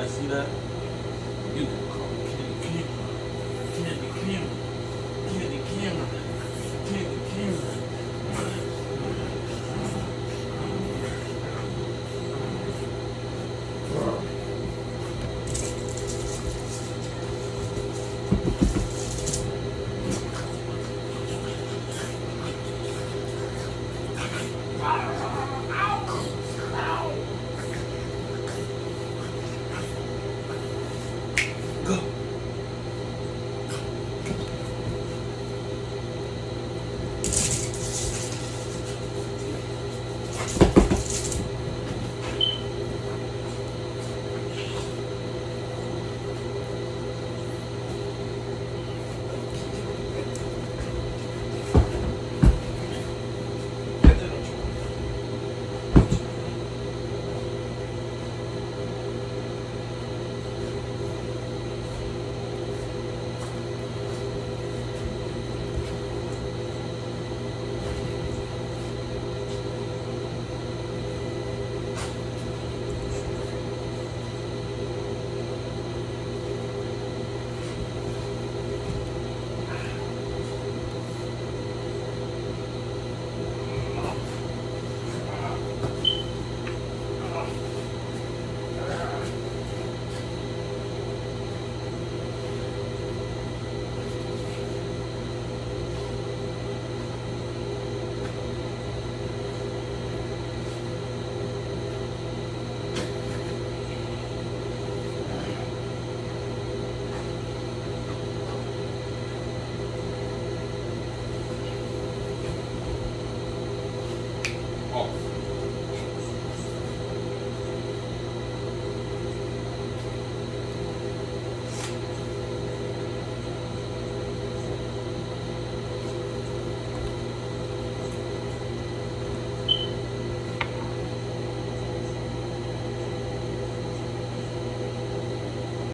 I see that, you can, can you, can 哦。